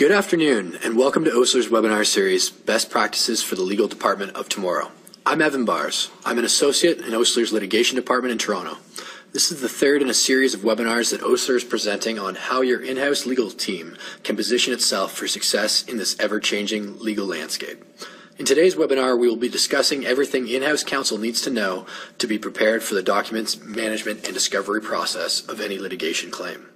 Good afternoon, and welcome to Osler's webinar series, Best Practices for the Legal Department of Tomorrow. I'm Evan Bars. I'm an associate in Osler's litigation department in Toronto. This is the third in a series of webinars that Osler is presenting on how your in-house legal team can position itself for success in this ever-changing legal landscape. In today's webinar, we will be discussing everything in-house counsel needs to know to be prepared for the documents management and discovery process of any litigation claim.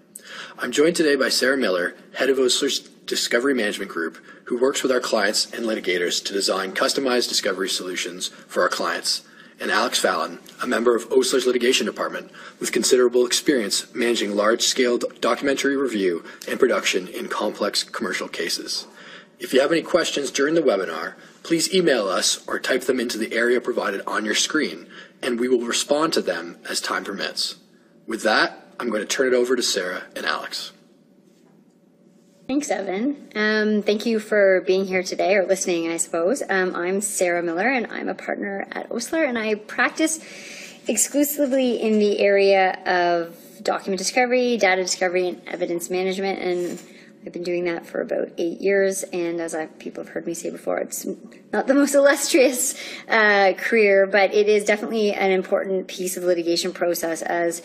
I'm joined today by Sarah Millar, head of Osler's Discovery Management Group, who works with our clients and litigators to design customized discovery solutions for our clients, and Alex Fallon, a member of Osler's litigation department with considerable experience managing large-scale documentary review and production in complex commercial cases. If you have any questions during the webinar, please email us or type them into the area provided on your screen, and we will respond to them as time permits. With that, I'm going to turn it over to Sarah and Alex. Thanks, Evan. Um, thank you for being here today or listening, I suppose. Um, I'm Sarah Millar, and I'm a partner at Osler, and I practice exclusively in the area of document discovery, data discovery, and evidence management. And I've been doing that for about eight years. And as I, people have heard me say before, it's not the most illustrious uh, career, but it is definitely an important piece of litigation process as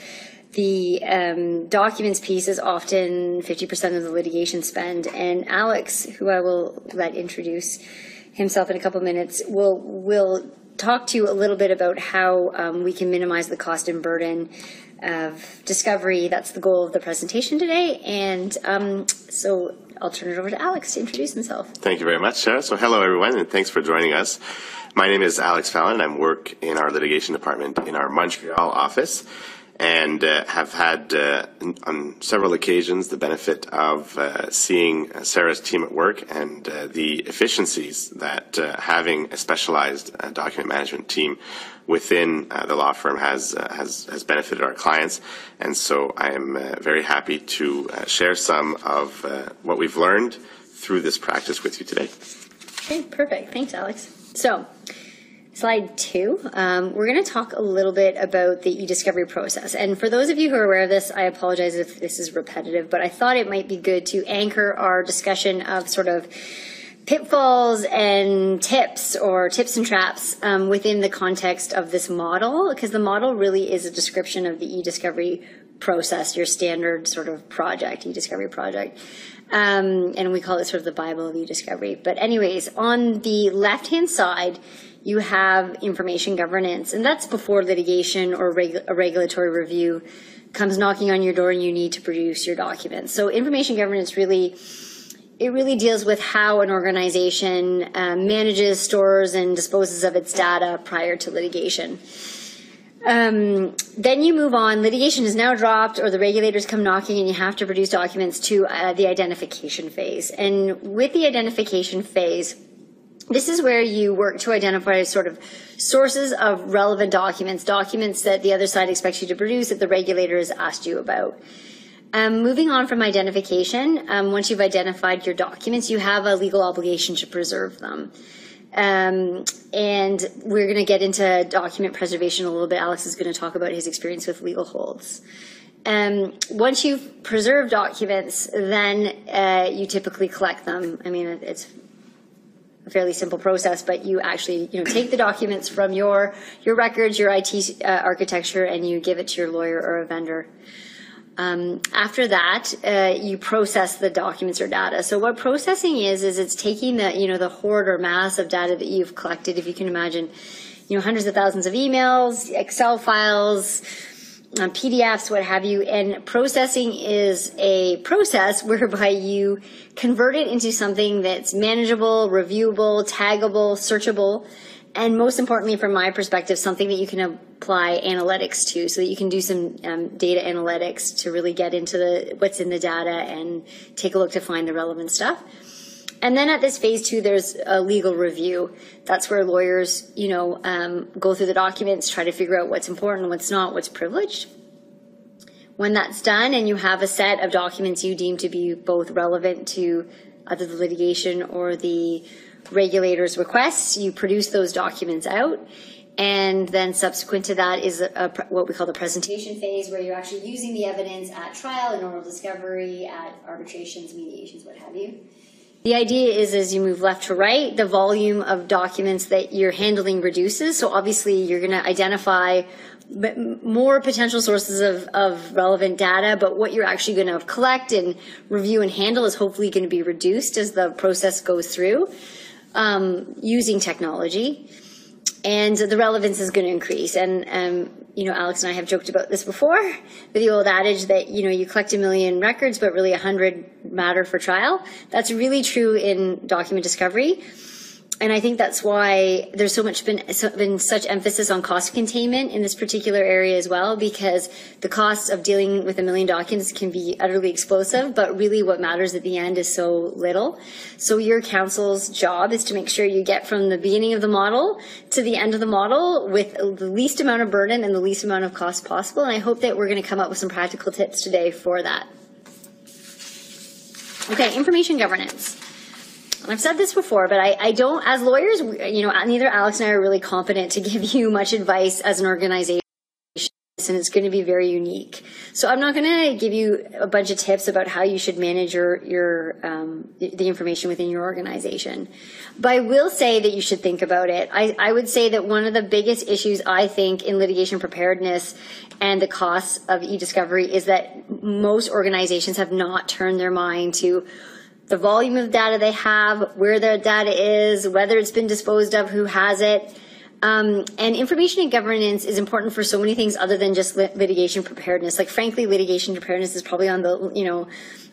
the um, documents piece is often 50% of the litigation spend. And Alex, who I will let introduce himself in a couple minutes, will will talk to you a little bit about how um, we can minimize the cost and burden of discovery. That's the goal of the presentation today. And um, so I'll turn it over to Alex to introduce himself. Thank you very much, Sarah. So hello, everyone, and thanks for joining us. My name is Alex Fallon, and I work in our litigation department in our Montreal office and uh, have had uh, on several occasions the benefit of uh, seeing Sarah's team at work and uh, the efficiencies that uh, having a specialized uh, document management team within the law firm has has has benefited our clients. And so I am very happy to share some of what we've learned through this practice with you today. Okay, perfect. Thanks, Alex. So. Slide two, um, we're going to talk a little bit about the e-discovery process. And for those of you who are aware of this, I apologize if this is repetitive, but I thought it might be good to anchor our discussion of sort of pitfalls and tips or tips and traps um, within the context of this model, because the model really is a description of the e-discovery process, your standard sort of project, e-discovery project. Um, and we call it sort of the Bible of e-discovery. But anyways, on the left-hand side, you have information governance, and that's before litigation or regu- a regulatory review comes knocking on your door and you need to produce your documents. So information governance really it really deals with how an organization um, manages, stores, and disposes of its data prior to litigation. Um, then you move on. Litigation is now dropped, or the regulators come knocking, and you have to produce documents to uh, the identification phase. And with the identification phase, this is where you work to identify sort of sources of relevant documents, documents that the other side expects you to produce that the regulator has asked you about. Um, moving on from identification, um, once you've identified your documents, you have a legal obligation to preserve them. Um, and we're going to get into document preservation a little bit. Alex is going to talk about his experience with legal holds. Um, once you've preserved documents, then uh, you typically collect them. I mean, it's a fairly simple process, but you actually you know take the documents from your your records, your IT uh, architecture, and you give it to your lawyer or a vendor. Um, after that, uh, you process the documents or data. So what processing is is it's taking the you know the hoard or mass of data that you've collected. If you can imagine, you know hundreds of thousands of emails, Excel files PDFs, what have you. And processing is a process whereby you convert it into something that's manageable, reviewable, taggable, searchable, and most importantly, from my perspective, something that you can apply analytics to, so that you can do some um, data analytics to really get into the what's in the data and take a look to find the relevant stuff. And then at this phase two, there's a legal review. That's where lawyers, you know, um, go through the documents, try to figure out what's important, what's not, what's privileged. When that's done and you have a set of documents you deem to be both relevant to either the litigation or the regulator's requests, you produce those documents out. And then subsequent to that is a, a, what we call the presentation phase, where you're actually using the evidence at trial and oral discovery, at arbitrations, mediations, what have you. The idea is as you move left to right, the volume of documents that you're handling reduces. So obviously you're going to identify more potential sources of, of relevant data, but what you're actually going to collect and review and handle is hopefully going to be reduced as the process goes through um, using technology. And the relevance is going to increase. And, um, you know, Alex and I have joked about this before with the old adage that, you know, you collect a million records, but really a hundred matter for trial. That's really true in document discovery and I think that's why there's so much been so, been such emphasis on cost containment in this particular area as well, because the cost of dealing with a million documents can be utterly explosive, but really what matters at the end is so little. So your counsel's job is to make sure you get from the beginning of the model to the end of the model with the least amount of burden and the least amount of cost possible. And I hope that we're going to come up with some practical tips today for that. Okay, information governance. I've said this before, but I, I don't, as lawyers, you know, neither Alex and I are really competent to give you much advice as an organization and it's going to be very unique. So I'm not going to give you a bunch of tips about how you should manage your your um, the information within your organization, but I will say that you should think about it. I, I would say that one of the biggest issues I think in litigation preparedness and the costs of e-discovery is that most organizations have not turned their mind to the volume of data they have, where their data is, whether it's been disposed of, who has it. Um, and information and governance is important for so many things other than just lit- litigation preparedness. Like, frankly, litigation preparedness is probably on the, you know,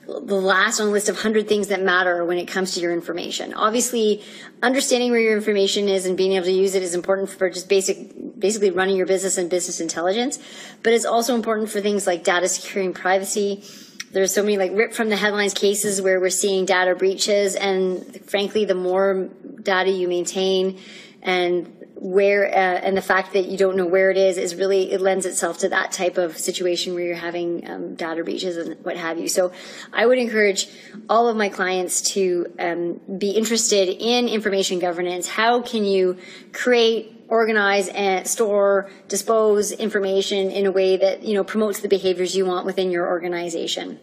the last on the list of 100 things that matter when it comes to your information. Obviously, understanding where your information is and being able to use it is important for just basic, basically running your business and business intelligence. But it's also important for things like data security and privacy there's so many like ripped from the headlines cases where we're seeing data breaches and frankly the more data you maintain and where uh, and the fact that you don't know where it is is really it lends itself to that type of situation where you're having um, data breaches and what have you. So i would encourage all of my clients to um, be interested in information governance. How can you create organize and store, dispose information in a way that, you know, promotes the behaviors you want within your organization.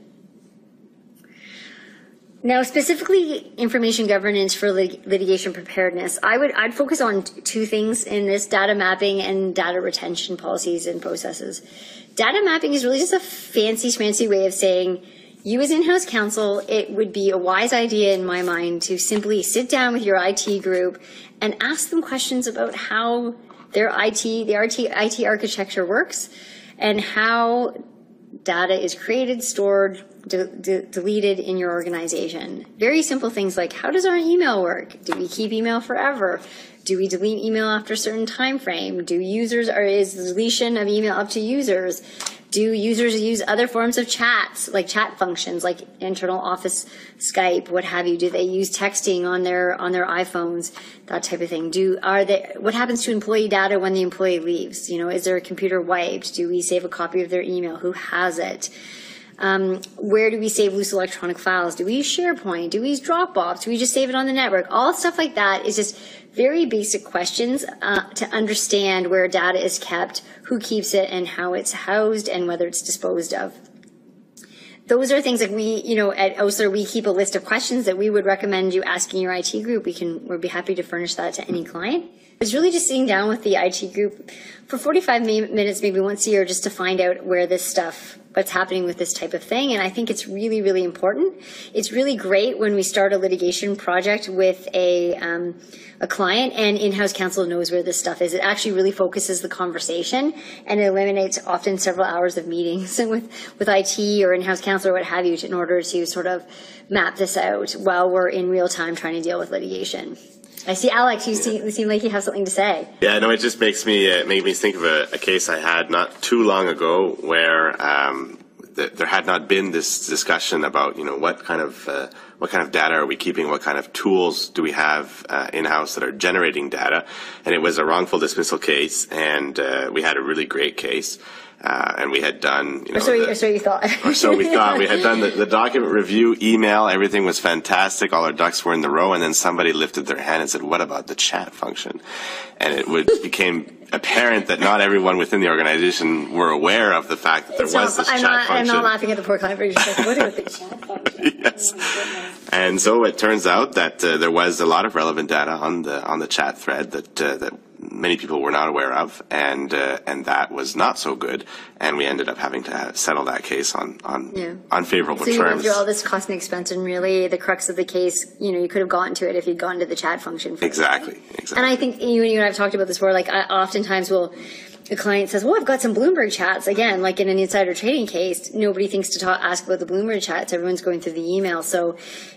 Now, specifically information governance for lit- litigation preparedness, I would I'd focus on two things in this: data mapping and data retention policies and processes. Data mapping is really just a fancy, fancy way of saying you as in-house counsel, it would be a wise idea in my mind to simply sit down with your IT group and ask them questions about how their IT, the RT, IT architecture works and how data is created, stored, de- de- deleted in your organization. Very simple things like how does our email work? Do we keep email forever? Do we delete email after a certain time frame? Do users or is deletion of email up to users? Do users use other forms of chats, like chat functions, like internal office, Skype, what have you? Do they use texting on their on their iPhones, that type of thing? Do are they? What happens to employee data when the employee leaves? You know, is their computer wiped? Do we save a copy of their email? Who has it? Um, where do we save loose electronic files? Do we use SharePoint? Do we use Dropbox? Do we just save it on the network? All stuff like that is just very basic questions uh, to understand where data is kept, who keeps it, and how it's housed, and whether it's disposed of. Those are things that we, you know, at Osler, we keep a list of questions that we would recommend you asking your IT group. We can, we'd be happy to furnish that to any client. It's really just sitting down with the IT group for 45 minutes, maybe once a year, just to find out where this stuff what's happening with this type of thing. And I think it's really, really important. It's really great when we start a litigation project with a, um, a client and in-house counsel knows where this stuff is. It actually really focuses the conversation and it eliminates often several hours of meetings with, with IT or in-house counsel or what have you in order to sort of map this out while we're in real time trying to deal with litigation. I see, Alex. You, see, you seem like you have something to say. Yeah, no, it just makes me uh, make me think of a, a, case I had not too long ago where um, th- there had not been this discussion about you know what kind of uh, what kind of data are we keeping, what kind of tools do we have uh, in house that are generating data, and it was a wrongful dismissal case, and uh, we had a really great case. Uh, and we had done, you know, Or so, you, the- or so you thought. or so we thought. We had done the, the document review email. Everything was fantastic. All our ducks were in the row. And then somebody lifted their hand and said, what about the chat function? And it would, became apparent that not everyone within the organization were aware of the fact that there It's was not, this I'm, chat not, I'm not laughing at the poor client, like, what are the chat functions? Yes. Oh. And so it turns out that uh, there was a lot of relevant data on the on the chat thread that uh, that many people were not aware of, and uh, and that was not so good. And we ended up having to settle that case on on Yeah. unfavorable So you went terms. through all this cost and expense, and really the crux of the case, you know, you could have gotten to it if you'd gone to the chat function. First. Exactly. Exactly. And I think you and you and I've talked about this before. Like, I oftentimes will, the client says, "Well, I've got some Bloomberg chats." Again, like in an insider trading case, nobody thinks to talk, ask about the Bloomberg chats. Everyone's going through the email, so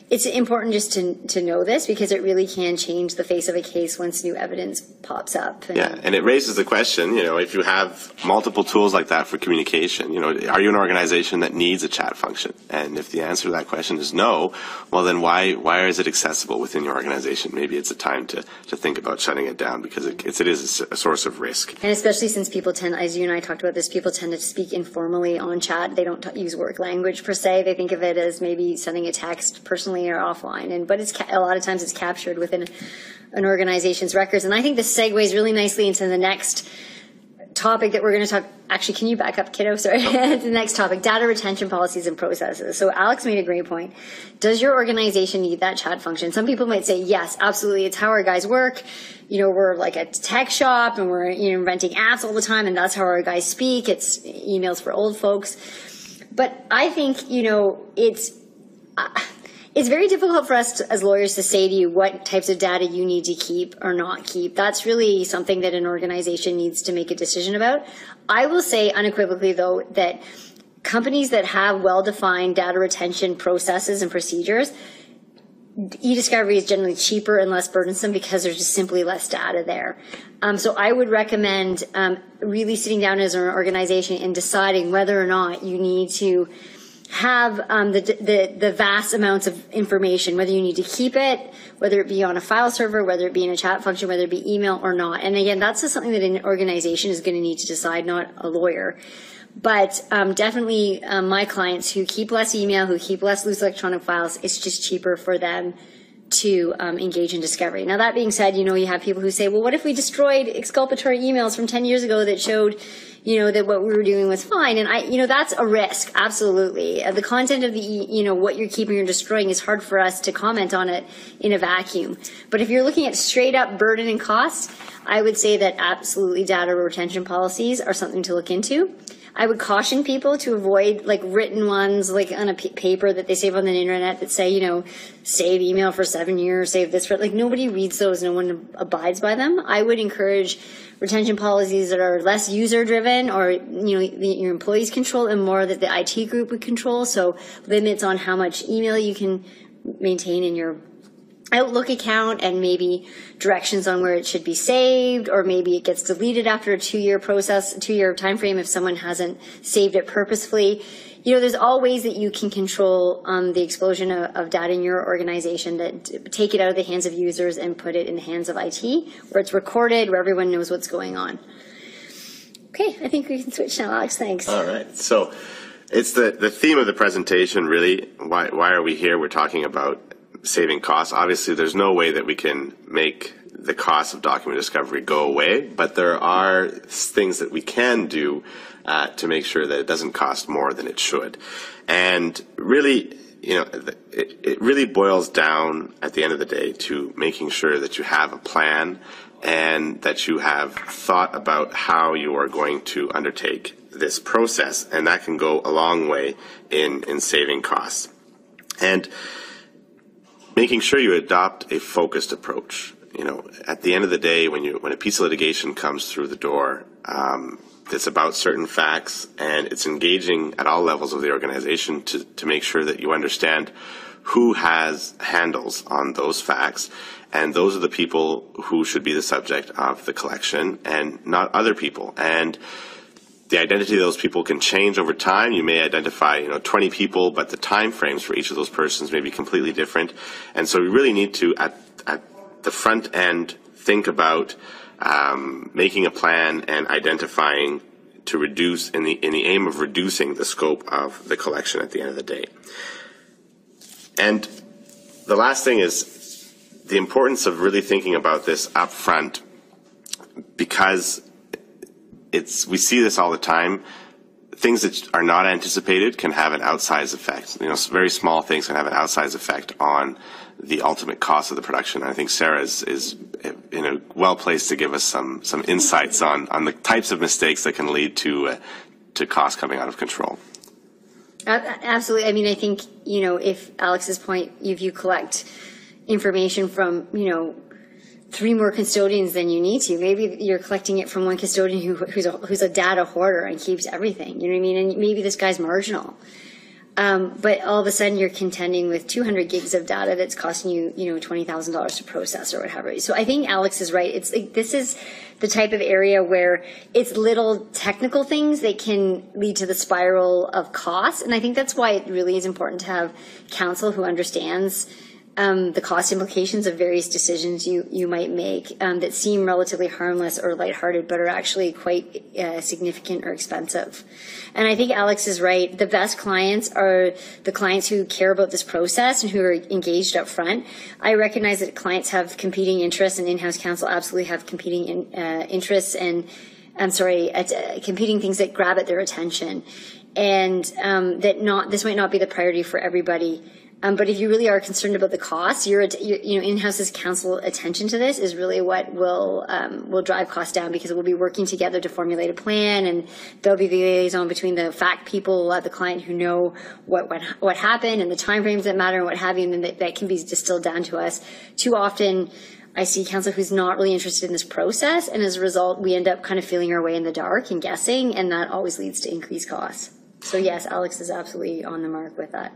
it's important just to to know this because it really can change the face of a case once new evidence pops up. And- Yeah, and it raises the question, you know, if you have multiple tools like that for communication, you know, are you an organization that needs a chat function? And if the answer to that question is no, well then why why is it accessible within your organization? Maybe it's a time to, to think about shutting it down because it, it's, it is a source of risk. And especially since people tend, as you and I talked about this, people tend to speak informally on chat. They don't t- use work language per se. They think of it as maybe sending a text personally or offline. And but it's a lot of times it's captured within an organization's records. And I think this segues really nicely into the next topic that we're going to talk. Actually, can you back up, kiddo? Sorry. the next topic: data retention policies and processes. So Alex made a great point. Does your organization need that chat function? Some people might say yes, absolutely. It's how our guys work. You know, we're like a tech shop and we're you know inventing apps all the time, and that's how our guys speak. It's emails for old folks. But I think you know it's uh, it's very difficult for us to, as lawyers to say to you what types of data you need to keep or not keep. That's really something that an organization needs to make a decision about. I will say unequivocally, though, that companies that have well defined data retention processes and procedures, e-discovery is generally cheaper and less burdensome because there's just simply less data there. Um, so I would recommend um, really sitting down as an organization and deciding whether or not you need to have um, the, the the vast amounts of information, whether you need to keep it, whether it be on a file server, whether it be in a chat function, whether it be email or not. And again, that's just something that an organization is going to need to decide, not a lawyer. But um, definitely, um, my clients who keep less email, who keep less loose electronic files, it's just cheaper for them to um, engage in discovery. Now, that being said, you know, you have people who say, well, what if we destroyed exculpatory emails from 10 years ago that showed, you know, that what we were doing was fine? And I, you know, that's a risk, absolutely. Uh, the content of the, you know, what you're keeping or destroying is hard for us to comment on it in a vacuum. But if you're looking at straight up burden and cost, I would say that absolutely data retention policies are something to look into. I would caution people to avoid like written ones, like on a p- paper that they save on the internet that say, you know, save email for seven years, save this for like nobody reads those, no one abides by them. I would encourage retention policies that are less user driven or, you know, your employees control and more that the IT group would control. So limits on how much email you can maintain in your Outlook account and maybe directions on where it should be saved, or maybe it gets deleted after a two-year process, two-year time frame if someone hasn't saved it purposefully. You know, there's all ways that you can control um, the explosion of, of data in your organization that take it out of the hands of users and put it in the hands of IT, where it's recorded, where everyone knows what's going on. Okay, I think we can switch now, Alex. Thanks. All right. So it's the, the theme of the presentation, really. Why, why are we here? We're talking about saving costs. Obviously, there's no way that we can make the cost of document discovery go away, but there are things that we can do uh, to make sure that it doesn't cost more than it should. And really, you know, it, it really boils down at the end of the day to making sure that you have a plan and that you have thought about how you are going to undertake this process. And that can go a long way in, in saving costs. And making sure you adopt a focused approach. You know, at the end of the day, when you when a piece of litigation comes through the door, um, it's about certain facts and it's engaging at all levels of the organization to, to make sure that you understand who has handles on those facts and those are the people who should be the subject of the collection and not other people and the identity of those people can change over time. You may identify, you know, 20 people, but the time frames for each of those persons may be completely different. And so we really need to, at, at the front end, think about um, making a plan and identifying to reduce in the in the aim of reducing the scope of the collection at the end of the day. And the last thing is the importance of really thinking about this up front because it's we see this all the time things that are not anticipated can have an outsized effect. You know, very small things can have an outsized effect on the ultimate cost of the production. I think Sarah is, is in a well placed to give us some some insights on on the types of mistakes that can lead to uh, to costs coming out of control. Absolutely. I mean, I think you know if Alex's point, if you collect information from you know three more custodians than you need to. Maybe you're collecting it from one custodian who, who's, a, who's a data hoarder and keeps everything. You know what I mean? And maybe this guy's marginal. Um, but all of a sudden you're contending with 200 gigs of data that's costing you, you know, $20,000 to process or whatever. So I think Alex is right. It's like, this is the type of area where it's little technical things that can lead to the spiral of costs. And I think that's why it really is important to have counsel who understands um, the cost implications of various decisions you, you might make um, that seem relatively harmless or lighthearted, but are actually quite uh, significant or expensive. And I think Alex is right. The best clients are the clients who care about this process and who are engaged up front. I recognize that clients have competing interests, and in-house counsel absolutely have competing in, uh, interests and I'm sorry, at, uh, competing things that grab at their attention, and um, that not this might not be the priority for everybody. Um, but if you really are concerned about the costs, your, your you know in-house's counsel attention to this is really what will um, will drive costs down because we'll be working together to formulate a plan, and there'll be the liaison between the fact people at the client who know what what, what happened and the timeframes that matter and what have you, and then that, that can be distilled down to us. Too often. I see counsel who's not really interested in this process, and as a result, we end up kind of feeling our way in the dark and guessing, and that always leads to increased costs. So yes, Alex is absolutely on the mark with that.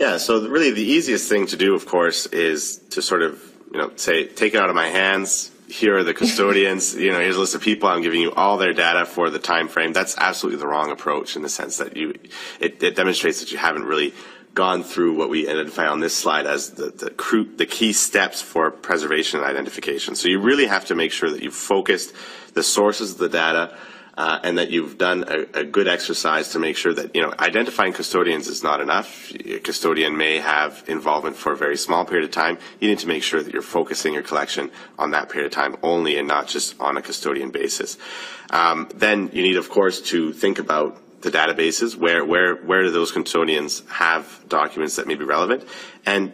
Yeah, so really the easiest thing to do, of course, is to sort of, you know, say, take it out of my hands. Here are the custodians. you know, here's a list of people. I'm giving you all their data for the time frame. That's absolutely the wrong approach in the sense that you, it, it demonstrates that you haven't really gone through what we identify on this slide as the, the, cru- the key steps for preservation and identification. So you really have to make sure that you've focused the sources of the data uh, and that you've done a, a, good exercise to make sure that you know identifying custodians is not enough. A custodian may have involvement for a very small period of time. You need to make sure that you're focusing your collection on that period of time only, and not just on a custodian basis. Um, then you need, of course, to think about the databases where where where do those custodians have documents that may be relevant and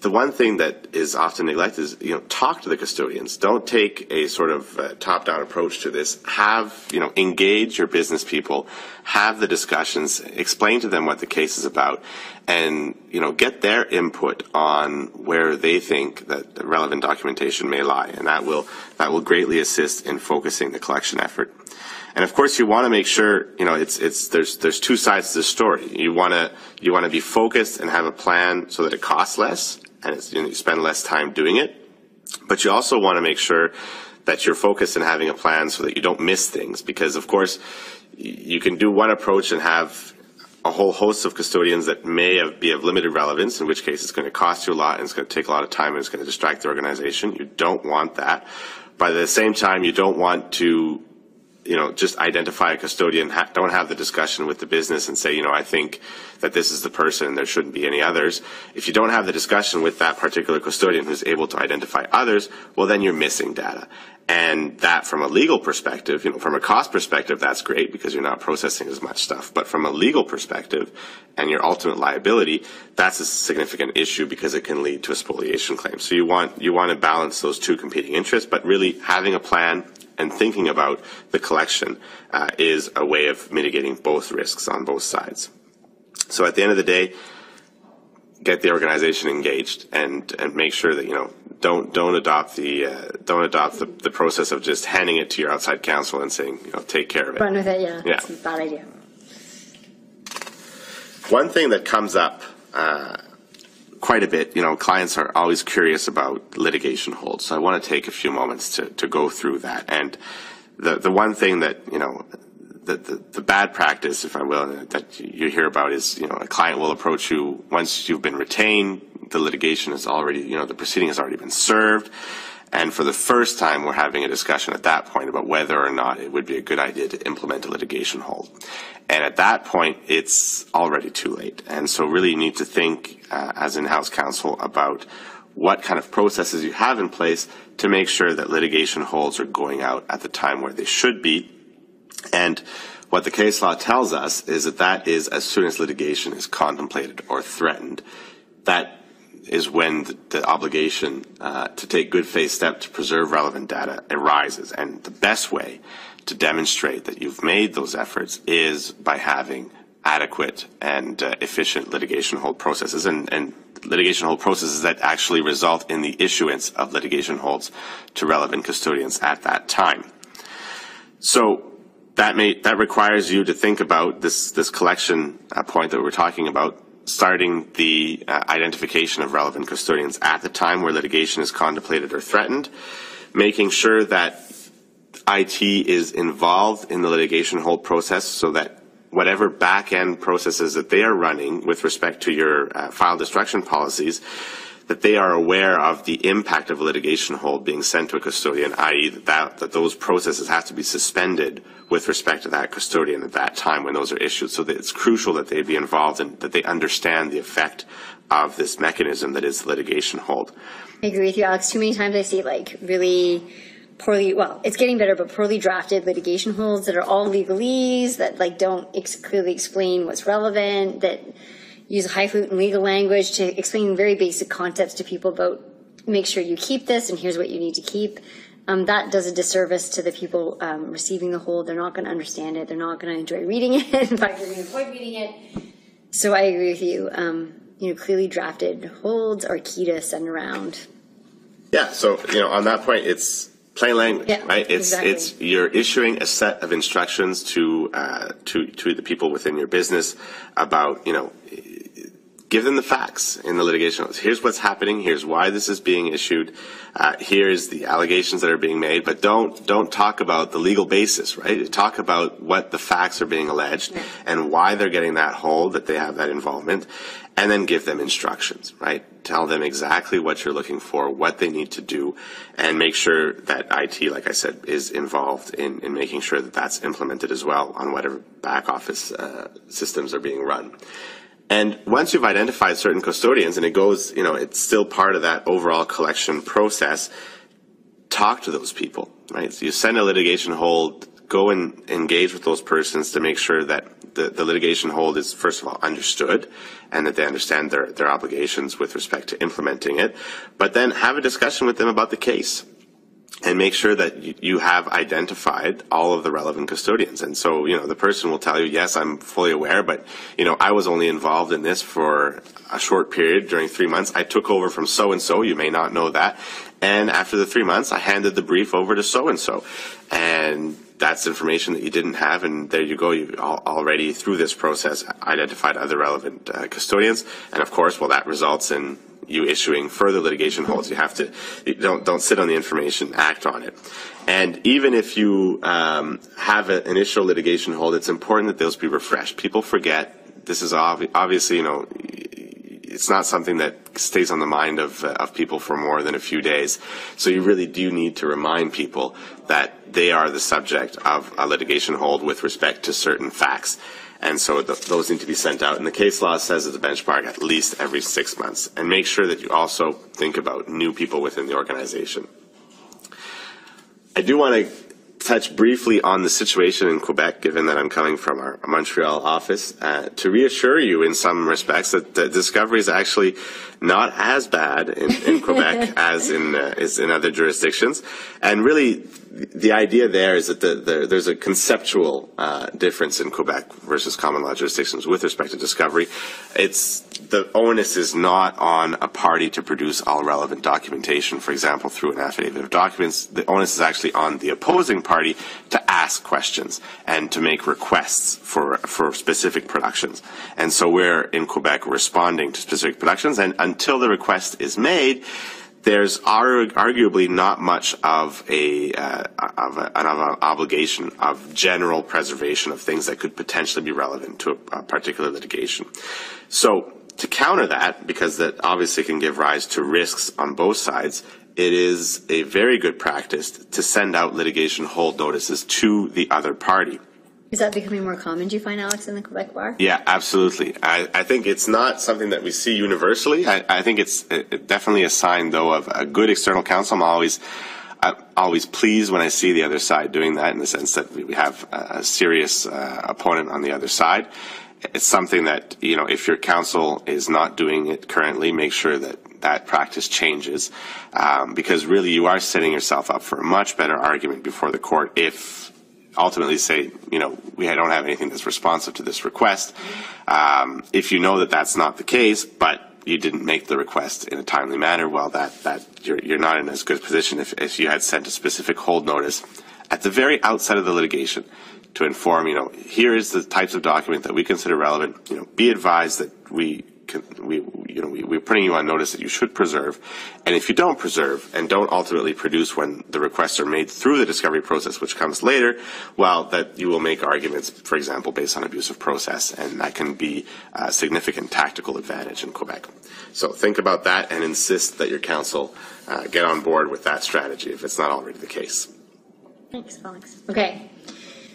the one thing that is often neglected is you know talk to the custodians. Don't take a sort of uh, top down approach to this. Have you know engage your business people. Have the discussions. Explain to them what the case is about. And you know get their input on where they think that the relevant documentation may lie. And that will that will greatly assist in focusing the collection effort. And of course, you want to make sure you know it's it's there's there's two sides to the story. You want to you want to be focused and have a plan so that it costs less, and you, know, you spend less time doing it. But you also want to make sure that you're focused and having a plan so that you don't miss things. Because of course, you can do one approach and have a whole host of custodians that may have, be of limited relevance, in which case it's going to cost you a lot and it's going to take a lot of time and it's going to distract the organization. You don't want that. At the same time, you don't want to you know, just identify a custodian, ha- don't have the discussion with the business and say, you know, I think that this is the person, and there shouldn't be any others. If you don't have the discussion with that particular custodian who's able to identify others, well, then you're missing data. And that from a legal perspective, you know, from a cost perspective, that's great because you're not processing as much stuff. But from a legal perspective and your ultimate liability, that's a significant issue because it can lead to a spoliation claim. So you want, you want to balance those two competing interests, but really having a plan and thinking about the collection uh, is a way of mitigating both risks on both sides. So at the end of the day, get the organization engaged and and make sure that you know don't don't adopt the uh, don't adopt the, the process of just handing it to your outside counsel and saying you know take care of it. Run with it, yeah. Yeah, it's a bad idea. One thing that comes up. Uh, quite a bit. You know, clients are always curious about litigation holds, so I want to take a few moments to, to go through that. And the the one thing that you know. The, the, the bad practice, if I will, that you hear about is, you know, a client will approach you once you've been retained, the litigation is already, you know, the proceeding has already been served, And for the first time, we're having a discussion at that point about whether or not it would be a good idea to implement a litigation hold. And at that point, it's already too late. And so really you need to think uh, as in-house counsel about what kind of processes you have in place to make sure that litigation holds are going out at the time where they should be. And what the case law tells us is that that is as soon as litigation is contemplated or threatened. That is when the, the obligation uh, to take good faith steps to preserve relevant data arises. And the best way to demonstrate that you've made those efforts is by having adequate and uh, efficient litigation hold processes and, and, litigation hold processes that actually result in the issuance of litigation holds to relevant custodians at that time. So that may that requires you to think about this this collection uh, point that we're talking about starting the uh, identification of relevant custodians at the time where litigation is contemplated or threatened, making sure that IT is involved in the litigation hold process so that whatever back-end processes that they are running with respect to your uh, file destruction policies, that they are aware of the impact of a litigation hold being sent to a custodian, i.e. That, that those processes have to be suspended with respect to that custodian at that time when those are issued. So that it's crucial that they be involved and that they understand the effect of this mechanism that is litigation hold. I agree with you, Alex. Too many times I see like really poorly, well, it's getting better, but poorly drafted litigation holds that are all legalese, that like don't ex- clearly explain what's relevant, that use highfalutin legal language to explain very basic concepts to people about make sure you keep this and here's what you need to keep um, that does a disservice to the people um, receiving the hold. They're not going to understand it. They're not going to enjoy reading it. In fact, they're going to avoid reading it. So I agree with you. Um, you know, clearly drafted holds are key to send around. Yeah. So you know, on that point, it's plain language, yeah, right? It's exactly. it's you're issuing a set of instructions to uh, to to the people within your business about you know give them the facts in the litigation. Here's what's happening. Here's why this is being issued. Uh, here's the allegations that are being made. But don't don't talk about the legal basis, right? Talk about what the facts are being alleged and why they're getting that hold that they have that involvement, and then give them instructions, right? Tell them exactly what you're looking for, what they need to do, and make sure that IT, like I said, is involved in, in making sure that that's implemented as well on whatever back office uh, systems are being run. And once you've identified certain custodians and it goes, you know, it's still part of that overall collection process, talk to those people, right? So you send a litigation hold, go and engage with those persons to make sure that the, the litigation hold is, first of all, understood and that they understand their, their obligations with respect to implementing it. But then have a discussion with them about the case and make sure that you have identified all of the relevant custodians. And so, you know, the person will tell you, yes, I'm fully aware, but, you know, I was only involved in this for a short period during three months. I took over from so and so. You may not know that. And after the three months, I handed the brief over to so and so. And that's information that you didn't have, and there you go. You already through this process identified other relevant uh, custodians, and of course, well, that results in you issuing further litigation holds. You have to you don't don't sit on the information, act on it. And even if you um, have an initial litigation hold, it's important that those be refreshed. People forget. This is obvi- obviously, you know, it's not something that stays on the mind of, uh, of people for more than a few days. So you really do need to remind people that they are the subject of a litigation hold with respect to certain facts. And so th- those need to be sent out. And the case law says as a benchmark at least every six months. And make sure that you also think about new people within the organization. I do want to touch briefly on the situation in Quebec, given that I'm coming from our Montreal office, uh, to reassure you in some respects that the discovery is actually not as bad in, in Quebec as in uh, is in other jurisdictions, and really the idea there is that the, the, there's a conceptual uh, difference in Quebec versus common law jurisdictions with respect to discovery. It's the onus is not on a party to produce all relevant documentation, for example, through an affidavit of documents. The onus is actually on the opposing party to ask questions and to make requests for for specific productions. And so we're in Quebec responding to specific productions, and until the request is made there's arguably not much of a uh, of, a, of an obligation of general preservation of things that could potentially be relevant to a, a, particular litigation. So to counter that, because that obviously can give rise to risks on both sides, it is a very good practice to send out litigation hold notices to the other party. Is that becoming more common, do you find, Alex, in the Quebec bar? Yeah, absolutely. I, I think it's not something that we see universally. I, I think it's uh, definitely a sign, though, of a good external counsel. I'm always, I'm always pleased when I see the other side doing that in the sense that we have a serious uh, opponent on the other side. It's something that, you know, if your counsel is not doing it currently, make sure that that practice changes um, because really you are setting yourself up for a much better argument before the court if ultimately say, you know, we don't have anything that's responsive to this request. Um, if you know that that's not the case, but you didn't make the request in a timely manner, well, that, that you're, you're not in as good a position if, if you had sent a specific hold notice at the very outset of the litigation to inform, you know, here is the types of document that we consider relevant. You know, be advised that we we, you know, we, we're putting you on notice that you should preserve. And if you don't preserve and don't ultimately produce when the requests are made through the discovery process, which comes later, well, that you will make arguments, for example, based on abusive process, and that can be a significant tactical advantage in Quebec. So think about that and insist that your counsel uh, get on board with that strategy if it's not already the case. Thanks, Alex. Okay.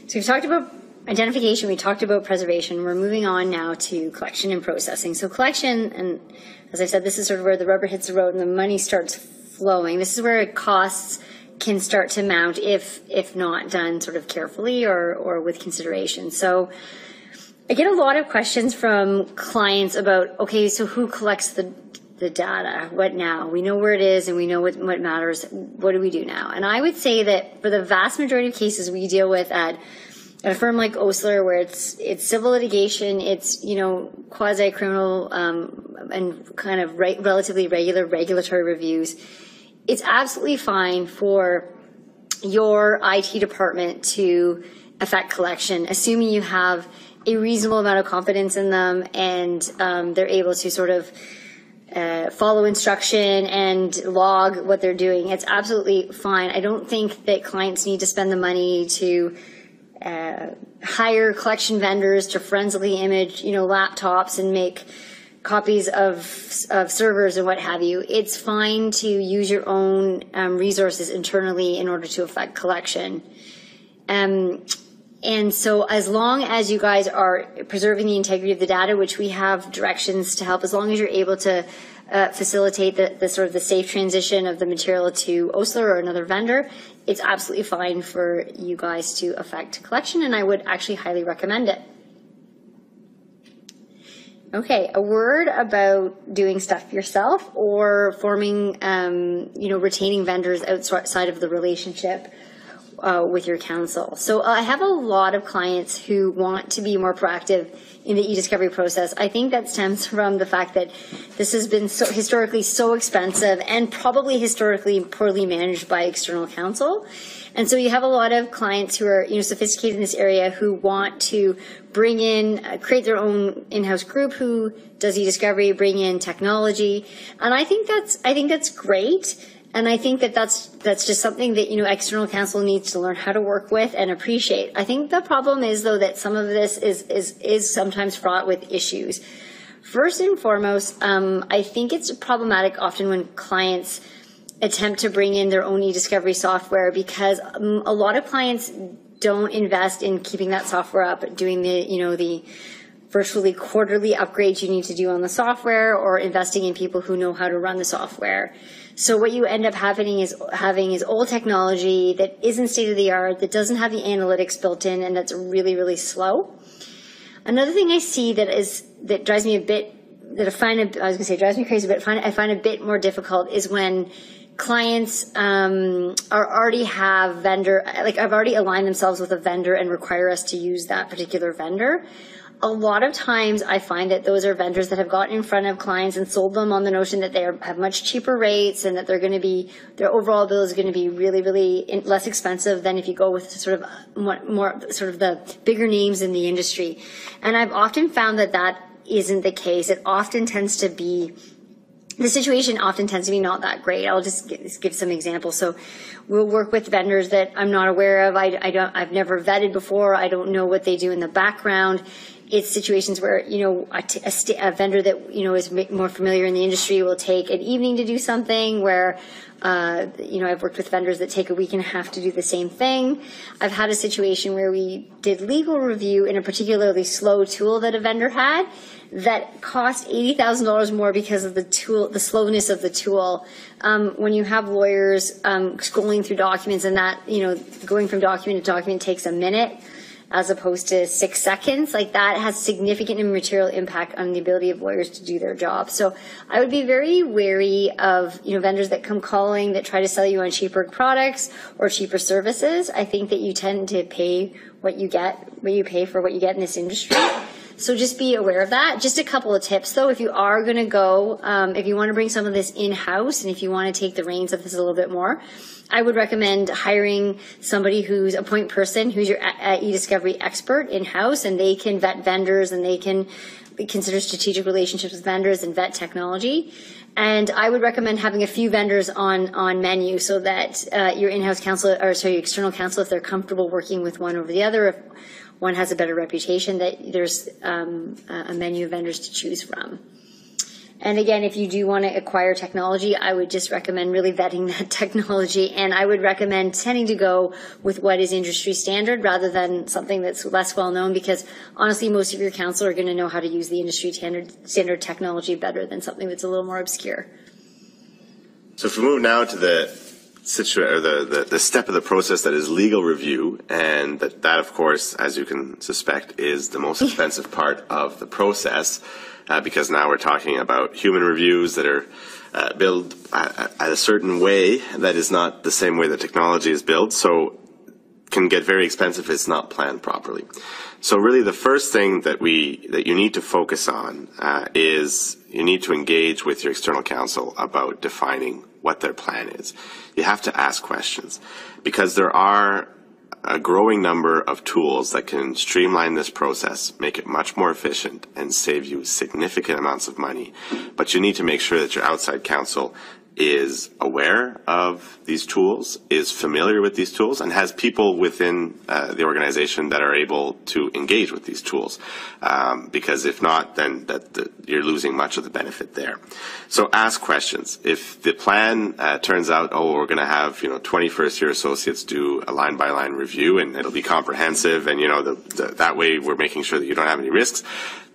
So we've talked about identification, we talked about preservation. We're moving on now to collection and processing. So collection, and as I said, this is sort of where the rubber hits the road and the money starts flowing. This is where costs can start to mount if if not done sort of carefully or or with consideration. So I get a lot of questions from clients about okay, so who collects the the data? What now? We know where it is and we know what, what matters. What do we do now? And I would say that for the vast majority of cases we deal with at at a firm like Osler, where it's it's civil litigation, it's you know quasi criminal um, and kind of re- relatively regular regulatory reviews, it's absolutely fine for your IT department to affect collection, assuming you have a reasonable amount of confidence in them and um, they're able to sort of uh, follow instruction and log what they're doing. It's absolutely fine. I don't think that clients need to spend the money to uh, hire collection vendors to forensically image, you know, laptops and make copies of, of servers and what have you. It's fine to use your own um, resources internally in order to affect collection. Um, and so as long as you guys are preserving the integrity of the data, which we have directions to help, as long as you're able to uh, facilitate the, the, sort of the safe transition of the material to Osler or another vendor, it's absolutely fine for you guys to affect collection, and I would actually highly recommend it. Okay, a word about doing stuff yourself or forming, um, you know, retaining vendors outside of the relationship uh, with your counsel. So uh, I have a lot of clients who want to be more proactive in the e-discovery process. I think that stems from the fact that this has been so historically so expensive and probably historically poorly managed by external counsel. And so you have a lot of clients who are, you know, sophisticated in this area who want to bring in, uh, create their own in-house group who does e-discovery, bring in technology. And I think that's, I think that's great. And I think that that's that's just something that you know external counsel needs to learn how to work with and appreciate. I think the problem is though that some of this is is is sometimes fraught with issues. First and foremost, um, I think it's problematic often when clients attempt to bring in their own e-discovery software because um, a lot of clients don't invest in keeping that software up, doing the you know the virtually quarterly upgrades you need to do on the software, or investing in people who know how to run the software. So what you end up having is having is old technology that isn't state of the art, that doesn't have the analytics built in, and that's really really slow. Another thing I see that is that drives me a bit that I find a, I was going to say drives me crazy, but find, I find a bit more difficult is when clients um, are already have vendor like I've already aligned themselves with a vendor and require us to use that particular vendor a lot of times I find that those are vendors that have gotten in front of clients and sold them on the notion that they are, have much cheaper rates and that they're going to be, their overall bill is going to be really, really in, less expensive than if you go with sort of more, more, sort of the bigger names in the industry. And I've often found that that isn't the case. It often tends to be the situation often tends to be not that great. I'll just give some examples. So we'll work with vendors that I'm not aware of. I, I don't, I've never vetted before. I don't know what they do in the background it's situations where you know a, t- a, st- a vendor that you know is more familiar in the industry will take an evening to do something where uh, you know, I've worked with vendors that take a week and a half to do the same thing. I've had a situation where we did legal review in a particularly slow tool that a vendor had that cost $80,000 more because of the tool, the slowness of the tool. Um, when you have lawyers um, scrolling through documents and that, you know, going from document to document takes a minute as opposed to six seconds, like that has significant and material impact on the ability of lawyers to do their job. So I would be very wary of, you know, vendors that come calling that try to sell you on cheaper products or cheaper services. I think that you tend to pay what you get, what you pay for what you get in this industry. So just be aware of that. Just a couple of tips though, if you are going to go, um, if you want to bring some of this in house and if you want to take the reins of this a little bit more, I would recommend hiring somebody who's a point person, who's your e-discovery expert in house, and they can vet vendors and they can consider strategic relationships with vendors and vet technology. And I would recommend having a few vendors on on menu so that uh, your in-house counsel or sorry, external counsel, if they're comfortable working with one over the other, if one has a better reputation, that there's um, a menu of vendors to choose from. And again, if you do want to acquire technology, I would just recommend really vetting that technology. And I would recommend tending to go with what is industry standard rather than something that's less well known because honestly, most of your counsel are going to know how to use the industry standard, standard technology better than something that's a little more obscure. So if we move now to the situa- or the, the, the, step of the process that is legal review, and that, that, of course, as you can suspect, is the most expensive part of the process uh, because now we're talking about human reviews that are uh, built at, at a certain way that is not the same way that technology is built. So can get very expensive if it's not planned properly. So really, the first thing that we that you need to focus on uh, is you need to engage with your external counsel about defining what their plan is. You have to ask questions because there are a growing number of tools that can streamline this process, make it much more efficient, and save you significant amounts of money. But you need to make sure that your outside counsel is aware of these tools, is familiar with these tools, and has people within uh, the organization that are able to engage with these tools. Um, because if not, then that, the, you're losing much of the benefit there. So ask questions. If the plan uh, turns out, oh, we're going to have you know 21st year associates do a line by line review, and it'll be comprehensive, and you know the, the, that way we're making sure that you don't have any risks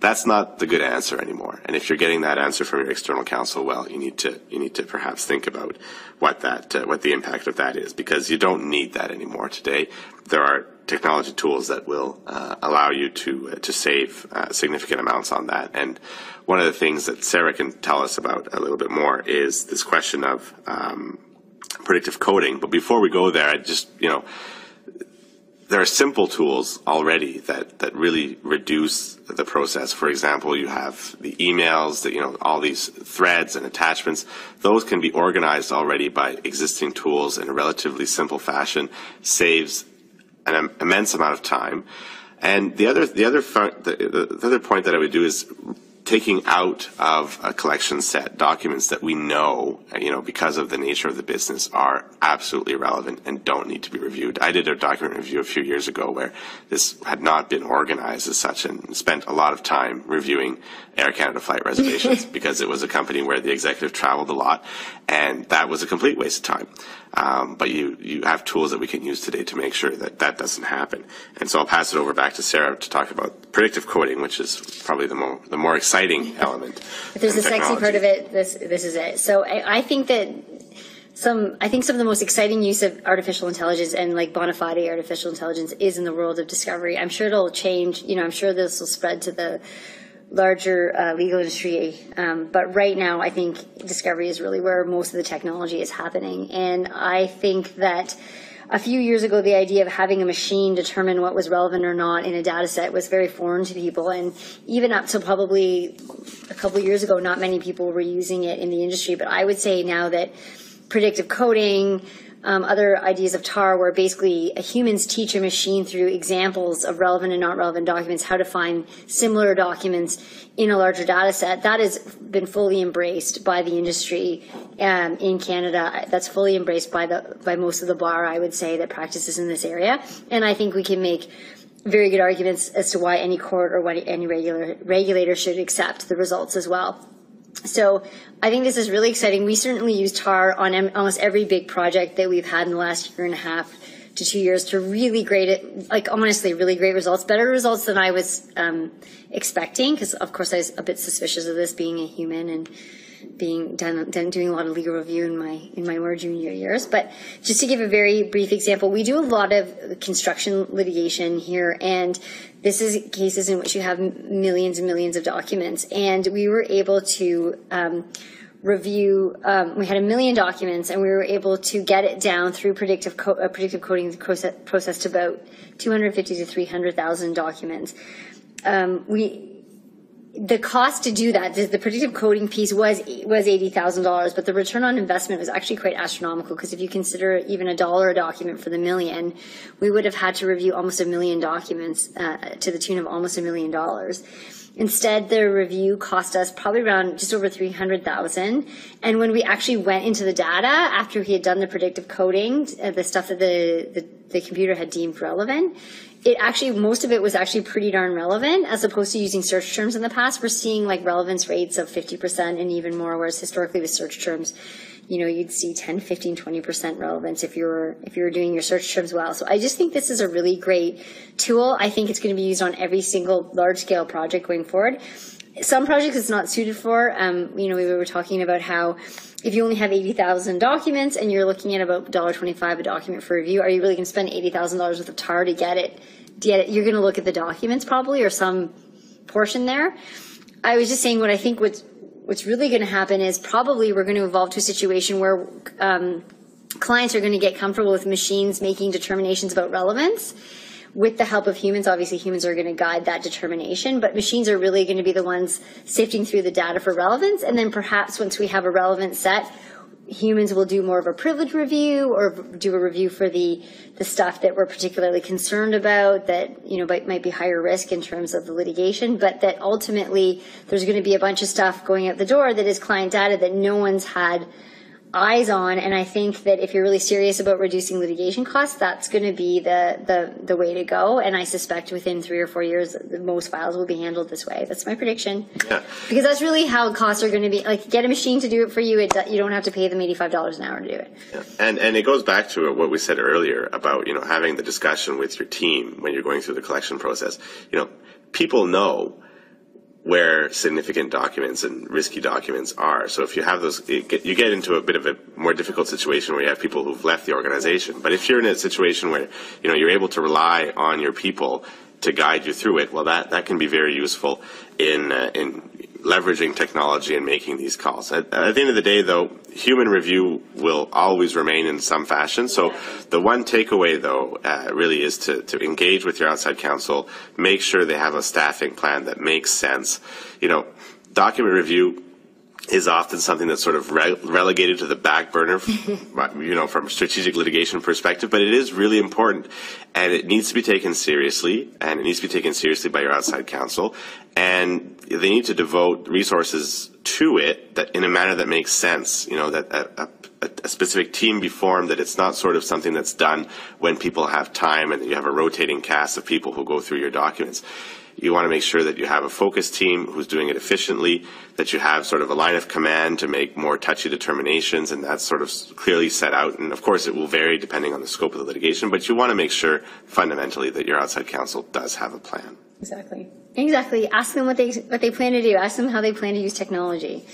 that's not the good answer anymore. And if you're getting that answer from your external counsel, well, you need to you need to perhaps think about what that uh, what the impact of that is because you don't need that anymore today. There are technology tools that will uh, allow you to uh, to save uh, significant amounts on that. And one of the things that Sarah can tell us about a little bit more is this question of um, predictive coding. But before we go there, I just you know there are simple tools already that, that really reduce the process. For example, you have the emails, that you know, all these threads and attachments. Those can be organized already by existing tools in a relatively simple fashion. Saves an immense amount of time. And the other, the other, the, the other point that I would do is taking out of a collection set documents that we know, you know, because of the nature of the business are absolutely relevant and don't need to be reviewed. I did a document review a few years ago where this had not been organized as such and spent a lot of time reviewing Air Canada flight reservations because it was a company where the executive traveled a lot and that was a complete waste of time. Um, but you, you have tools that we can use today to make sure that that doesn't happen. And so I'll pass it over back to Sarah to talk about predictive coding, which is probably the more, the more exciting element. If there's a sexy part of it, this, this is it. So I, I think that some I think some of the most exciting use of artificial intelligence and like bona fide artificial intelligence is in the world of discovery. I'm sure it'll change. You know, I'm sure this will spread to the larger uh, legal industry. Um, but right now, I think discovery is really where most of the technology is happening. And I think that a few years ago, the idea of having a machine determine what was relevant or not in a data set was very foreign to people. And even up to probably a couple years ago, not many people were using it in the industry. But I would say now that predictive coding, um, other ideas of TAR where basically humans teach a machine through examples of relevant and not relevant documents how to find similar documents in a larger data set. That has been fully embraced by the industry um, in Canada. That's fully embraced by the by most of the bar, I would say, that practices in this area. And I think we can make very good arguments as to why any court or any regular regulator should accept the results as well. So I think this is really exciting. We certainly use TAR on almost every big project that we've had in the last year and a half to two years to really great it, like honestly, really great results, better results than I was um, expecting. Because of course I was a bit suspicious of this being a human and being done, done doing a lot of legal review in my in my more junior years. But just to give a very brief example, we do a lot of construction litigation here, and this is cases in which you have millions and millions of documents, and we were able to. Um, review. Um, we had a million documents, and we were able to get it down through predictive co- uh, predictive coding process, process to about 250 to 300,000 documents. Um, we the cost to do that, the, predictive coding piece was was eighty thousand dollars, but the return on investment was actually quite astronomical because if you consider even a dollar a document for the million, we would have had to review almost a million documents uh, to the tune of almost a million dollars. Instead, the review cost us probably around just over 300,000. And when we actually went into the data after he had done the predictive coding, uh, the stuff that the, the, the computer had deemed relevant, it actually most of it was actually pretty darn relevant as opposed to using search terms in the past. We're seeing like relevance rates of 50% and even more whereas historically with search terms you know you'd see 10 15 20% relevance if you were if you were doing your search terms well. So i just think this is a really great tool. I think it's going to be used on every single large scale project going forward. Some projects it's not suited for. Um, you know we were talking about how if you only have 80,000 documents and you're looking at about $1.25 a document for review, are you really going to spend $80,000 worth of TAR to get it? Get it? You're going to look at the documents probably or some portion there. I was just saying what I think what's, what's really going to happen is probably we're going to evolve to a situation where um, clients are going to get comfortable with machines making determinations about relevance with the help of humans, obviously humans are going to guide that determination, but machines are really going to be the ones sifting through the data for relevance. And then perhaps once we have a relevant set, humans will do more of a privilege review or do a review for the the stuff that we're particularly concerned about that you know might, might be higher risk in terms of the litigation but that ultimately there's going to be a bunch of stuff going out the door that is client data that no one's had eyes on. And I think that if you're really serious about reducing litigation costs, that's going to be the, the, the way to go. And I suspect within three or four years, most files will be handled this way. That's my prediction. Yeah. Because that's really how costs are going to be. Like, get a machine to do it for you. It, you don't have to pay them $85 an hour to do it. Yeah. And, and it goes back to what we said earlier about, you know, having the discussion with your team when you're going through the collection process. You know, people know where significant documents and risky documents are. So if you have those, you get, you get, into a bit of a more difficult situation where you have people who've left the organization. But if you're in a situation where you know you're able to rely on your people to guide you through it, well, that that can be very useful in uh, in leveraging technology and making these calls. At, at, the end of the day, though, human review will always remain in some fashion. So the one takeaway, though, uh, really is to, to engage with your outside counsel, make sure they have a staffing plan that makes sense. You know, document review is often something that's sort of re- relegated to the back burner, you know, from a strategic litigation perspective, but it is really important and it needs to be taken seriously and it needs to be taken seriously by your outside counsel and they need to devote resources to it that in a manner that makes sense, you know, that a, a, a specific team be formed, that it's not sort of something that's done when people have time and you have a rotating cast of people who go through your documents you want to make sure that you have a focus team who's doing it efficiently, that you have sort of a line of command to make more touchy determinations, and that's sort of clearly set out. And of course, it will vary depending on the scope of the litigation, but you want to make sure fundamentally that your outside counsel does have a plan. Exactly. Exactly. Ask them what they what they plan to do. Ask them how they plan to use technology.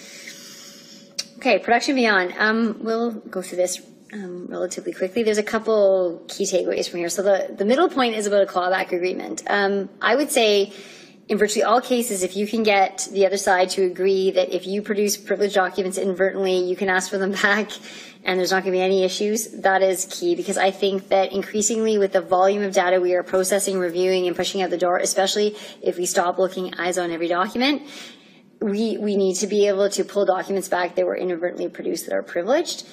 Okay, production beyond. Um, we'll go through this um, relatively quickly. There's a couple key takeaways from here. So the, the middle point is about a clawback agreement. Um, I would say in virtually all cases, if you can get the other side to agree that if you produce privileged documents inadvertently, you can ask for them back and there's not going to be any issues, that is key because I think that increasingly with the volume of data we are processing, reviewing, and pushing out the door, especially if we stop looking eyes on every document, we, we need to be able to pull documents back that were inadvertently produced that are privileged.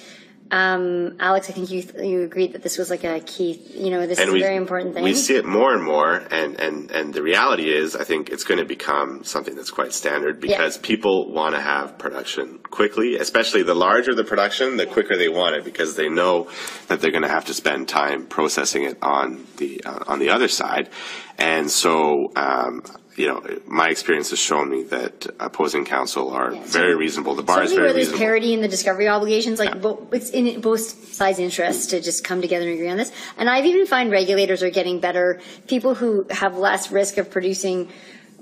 Um, Alex, I think you you agreed that this was like a key. You know, this And is we, a very important thing. we see it more and more, and, and, and the reality is, I think it's going to become something that's quite standard because people want to have production quickly, especially the larger the production, the quicker they want it because they know that they're going to have to spend time processing it on the uh, on the other side, and so. Um, you know, my experience has shown me that opposing counsel are Yeah, so- very reasonable. The bar is very where there's reasonable. parity in the discovery obligations, like bo- it's in both sides' interests to just come together and agree on this. And I've even find regulators are getting better. People who have less risk of producing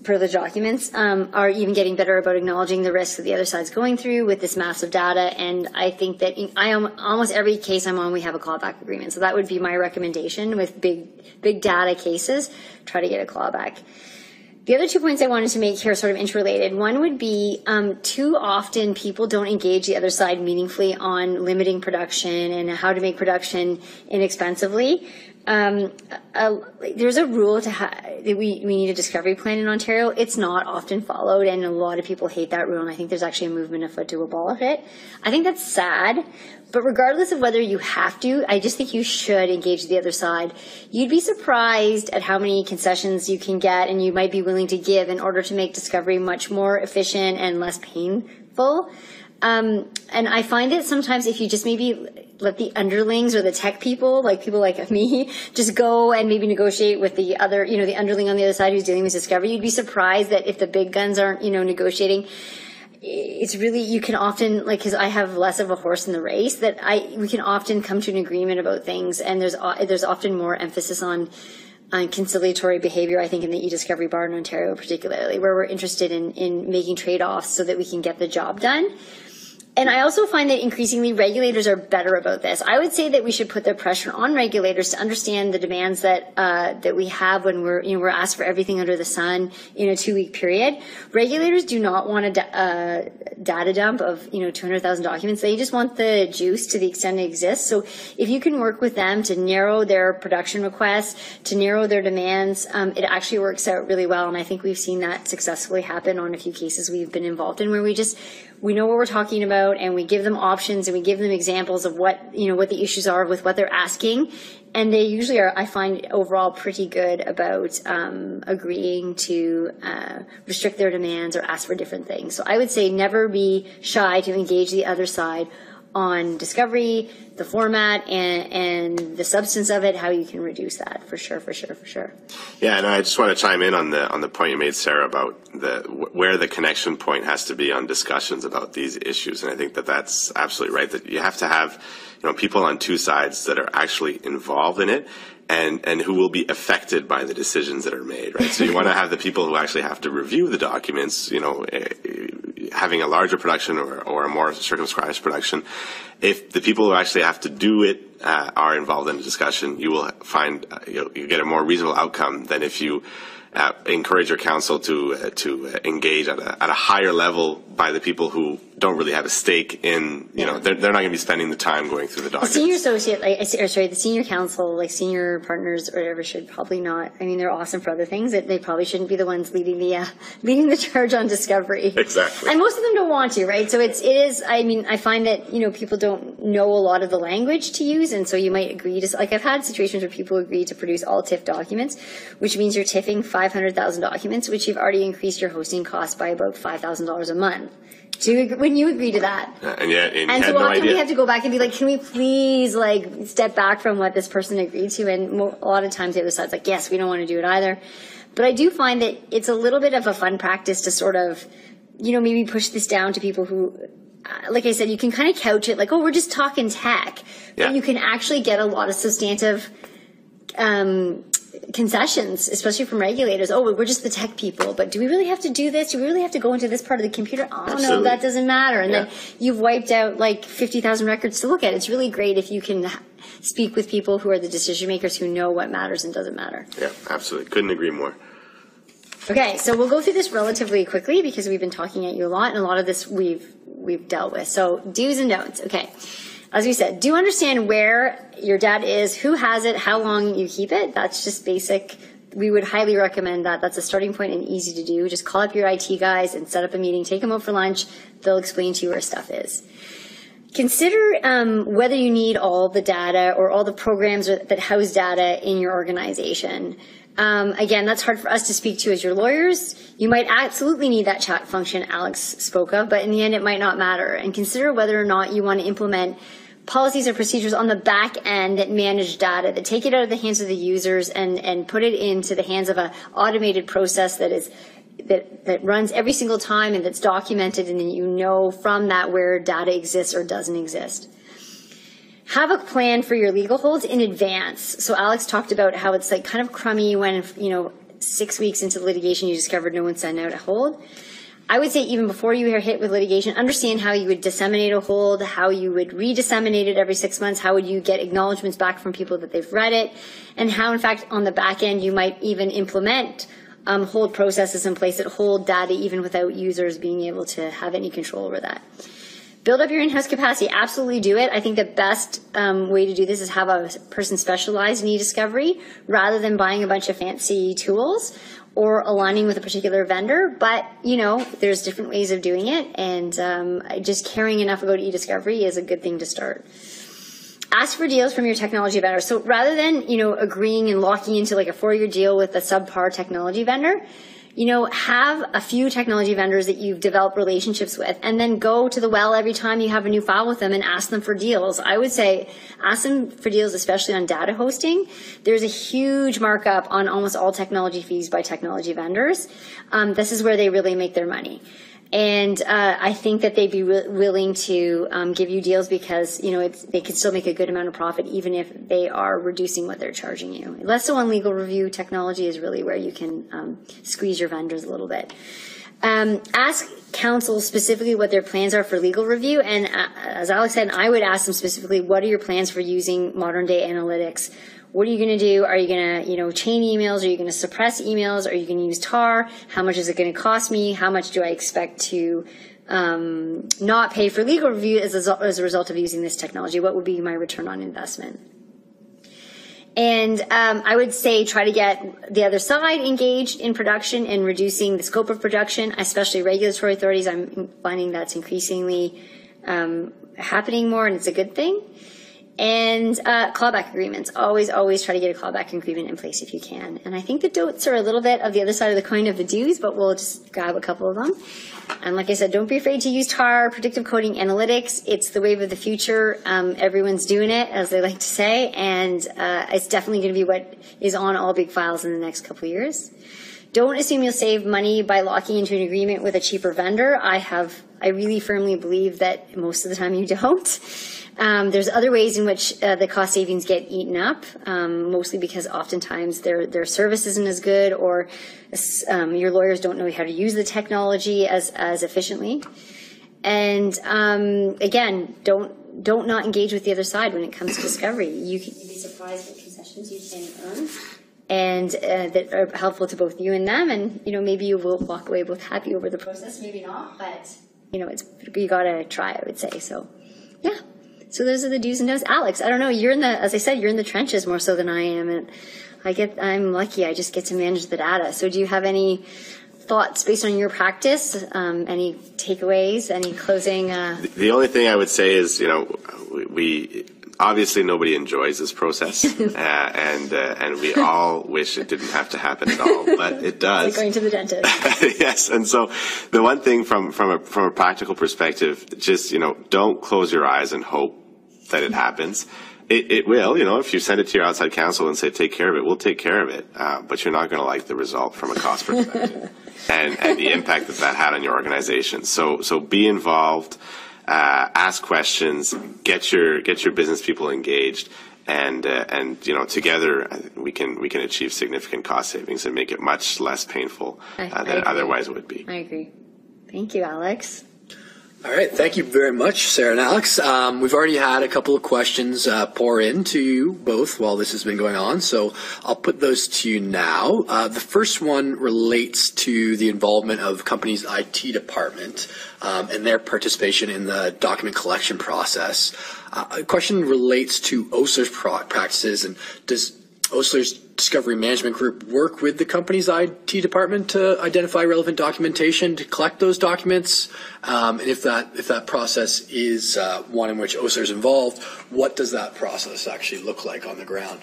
privileged documents um, are even getting better about acknowledging the risks that the other side's going through with this massive data. And I think that in, I am almost every case I'm on, we have a clawback agreement. So that would be my recommendation with big big data cases. Try to get a clawback. The other two points I wanted to make here are sort of interrelated. One would be um, too often people don't engage the other side meaningfully on limiting production and how to make production inexpensively. Um, there's a rule to ha- that we, we need a discovery plan in Ontario. It's not often followed, and a lot of people hate that rule. And I think there's actually a movement afoot to abolish it. I think that's sad. But regardless of whether you have to, I just think you should engage the other side. You'd be surprised at how many concessions you can get and you might be willing to give in order to make discovery much more efficient and less painful. Um, and I find that sometimes if you just maybe let the underlings or the tech people, like people like me, just go and maybe negotiate with the other, you know, the underling on the other side who's dealing with discovery, you'd be surprised that if the big guns aren't, you know, negotiating, it's really you can often like because I have less of a horse in the race that I we can often come to an agreement about things and there's o- there's often more emphasis on on conciliatory behavior I think in the e-discovery bar in Ontario particularly where we're interested in in making trade-offs so that we can get the job done and I also find that increasingly regulators are better about this. I would say that we should put the pressure on regulators to understand the demands that uh, that we have when we're you know we're asked for everything under the sun in a two week period. Regulators do not want a da- uh, data dump of you know two hundred thousand documents. They just want the juice to the extent it exists. So if you can work with them to narrow their production requests, to narrow their demands, um, it actually works out really well. And I think we've seen that successfully happen on a few cases we've been involved in where we just we know what we're talking about and we give them options and we give them examples of what you know what the issues are with what they're asking. And they usually are i find overall pretty good about um, agreeing to uh, restrict their demands or ask for different things. So i would say never be shy to engage the other side on discovery the format and, and the substance of it how you can reduce that for sure for sure for sure Yeah, and I just want to chime in on the on the point you made, Sarah, about the where the connection point has to be on discussions about these issues, and I think that that's absolutely right. That you have to have, you know, people on two sides that are actually involved in it, and and who will be affected by the decisions that are made. Right. So you want to have the people who actually have to review the documents. You know, eh, having a larger production or, or a more circumscribed production, if the people who actually have to do it uh, are involved in the discussion, you will find uh, you, you get a more reasonable outcome than if you uh, encourage your counsel to uh, to engage at a, at a higher level by the people who don't really have a stake in you know they're, they're not going to be spending the time going through the The documents. senior associate, like, or sorry, the senior counsel, like senior partners or whatever, should probably not. I mean, they're awesome for other things. They probably shouldn't be the ones leading the uh, leading the charge on discovery. Exactly. And most of them don't want to, right? So it's it is. I mean, I find that you know people don't know a lot of the language to use, and so you might agree to like I've had situations where people agree to produce all TIFF documents, which means you're TIFFing five hundred thousand documents, which you've already increased your hosting cost by about five thousand dollars a month. Do you, agree- when you agree to that? and yet, and, And so no often we have to go back and be like, can we please like step back from what this person agreed to? And mo- a lot of times the other side's like, yes, we don't want to do it either. But I do find that it's a little bit of a fun practice to sort of, you know, maybe push this down to people who, uh, like I said, you can kind of couch it like, oh, we're just talking tech. Yeah. But you can actually get a lot of substantive um, concessions, especially from regulators. Oh, we're just the tech people, but do we really have to do this? Do we really have to go into this part of the computer? Oh no, that doesn't matter. And Yeah. then you've wiped out like fifty thousand records to look at. It's really great if you can speak with people who are the decision makers who know what matters and doesn't matter. yeah, absolutely. Couldn't agree more. Okay, so we'll go through this relatively quickly because we've been talking at you a lot, and a lot of this we've we've dealt with. So do's and don'ts. Okay, as we said, do understand where your data is, who has it, how long you keep it. That's just basic. We would highly recommend that. That's a starting point and easy to do. Just call up your IT guys and set up a meeting. Take them out for lunch. They'll explain to you where stuff is. consider um, whether you need all the data or all the programs that house data in your organization. Um, again, that's hard for us to speak to as your lawyers. You might absolutely need that chat function Alex spoke of, but in the end, it might not matter. And consider whether or not you want to implement policies or procedures on the back end that manage data, that take it out of the hands of the users and, and put it into the hands of an automated process that is that, that runs every single time and that's documented and then you know from that where data exists or doesn't exist. Have a plan for your legal holds in advance. So Alex talked about how it's like kind of crummy when, you know, six weeks into litigation you discovered no one sent out a hold. I would say even before you are hit with litigation, understand how you would disseminate a hold, how you would re-disseminate it every six months, how would you get acknowledgments back from people that they've read it, and how in fact on the back end you might even implement um, hold processes in place that hold data even without users being able to have any control over that. Build up your in-house capacity. Absolutely do it. I think the best um, way to do this is have a person specialized in e-discovery rather than buying a bunch of fancy tools or aligning with a particular vendor. But, you know, there's different ways of doing it. And um, just caring enough about e-discovery is a good thing to start. Ask for deals from your technology vendor. So rather than, you know, agreeing and locking into like a four-year deal with a subpar technology vendor, you know, have a few technology vendors that you've developed relationships with and then go to the well every time you have a new file with them and ask them for deals. I would say ask them for deals, especially on data hosting. There's a huge markup on almost all technology fees by technology vendors. Um, this is where they really make their money. And uh, I think that they'd be re- willing to um, give you deals because you know they could still make a good amount of profit even if they are reducing what they're charging you. Less so on legal review technology is really where you can um, squeeze your vendors a little bit. Um, ask counsel specifically what their plans are for legal review, and uh, as Alex said, I would ask them specifically what are your plans for using modern day analytics what are you going to do? Are you going to, you know, chain emails? Are you going to suppress emails? Are you going to use TAR? How much is it going to cost me? How much do I expect to um, not pay for legal review as a, as a result of using this technology? What would be my return on investment? And um, I would say try to get the other side engaged in production and reducing the scope of production, especially regulatory authorities. I'm finding that's increasingly um, happening more, and it's a good thing. And uh, clawback agreements. Always, always try to get a clawback agreement in place if you can. And I think the don'ts are a little bit of the other side of the coin of the do's, but we'll just grab a couple of them. And like I said, don't be afraid to use TAR, predictive coding analytics. It's the wave of the future. Um, everyone's doing it, as they like to say, and uh, it's definitely going to be what is on all big files in the next couple years. Don't assume you'll save money by locking into an agreement with a cheaper vendor. I have, I really firmly believe that most of the time you don't. Um, there's other ways in which uh, the cost savings get eaten up, um, mostly because oftentimes their their service isn't as good, or um, your lawyers don't know how to use the technology as as efficiently. And um, again, don't don't not engage with the other side when it comes to discovery. You can be surprised what concessions you can earn and uh, that are helpful to both you and them. And you know, maybe you will walk away both happy over the process, maybe not, but you know, it's you got to try. I would say so. Yeah. So those are the do's and don'ts. Alex, I don't know. You're in the, as I said, you're in the trenches more so than I am, and I get, I'm lucky. I just get to manage the data. So do you have any thoughts based on your practice? Um, any takeaways? Any closing? Uh... The only thing I would say is, you know, we, we obviously nobody enjoys this process, uh, and uh, and we all wish it didn't have to happen at all, but it does. Like going to the dentist. yes, and so the one thing from from a from a practical perspective, just you know, don't close your eyes and hope that it happens. It, it, will, you know, if you send it to your outside counsel and say, take care of it, we'll take care of it. Uh, but you're not going to like the result from a cost perspective and, and the impact that that had on your organization. So, so be involved, uh, ask questions, get your, get your business people engaged. And, uh, and, you know, together we can, we can achieve significant cost savings and make it much less painful uh, than it otherwise would be. I agree. Thank you, Alex. All right, thank you very much, Sarah and Alex. Um, we've already had a couple of questions uh, pour in to you both while this has been going on, so I'll put those to you now. Uh, the first one relates to the involvement of companies' IT department um, and their participation in the document collection process. Uh, a question relates to Osler's practices and does Osler's Discovery Management Group work with the company's IT department to identify relevant documentation, to collect those documents, um, and if that if that process is uh, one in which Osler is involved, what does that process actually look like on the ground?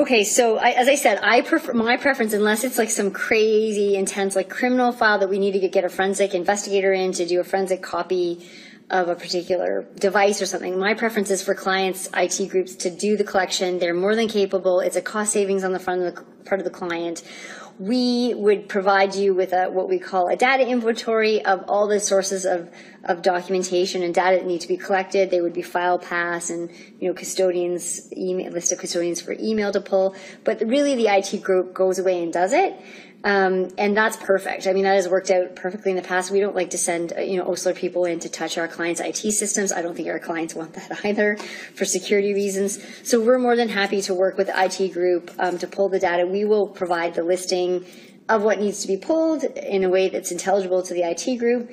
Okay, so I, as I said, I prefer my preference, unless it's like some crazy, intense, like criminal file that we need to get, get a forensic investigator in to do a forensic copy of a particular device or something. My preference is for clients, IT groups to do the collection. They're more than capable. It's a cost savings on the front of the part of the client. We would provide you with a, what we call a data inventory of all the sources of, of documentation and data that need to be collected. They would be file pass and you know custodians email list of custodians for email to pull. But really, the IT group goes away and does it. Um, and that's perfect. I mean, that has worked out perfectly in the past. We don't like to send, uh, you know, Osler people in to touch our clients' IT systems. I don't think our clients want that either for security reasons. So we're more than happy to work with the IT group um, to pull the data. We will provide the listing of what needs to be pulled in a way that's intelligible to the IT group.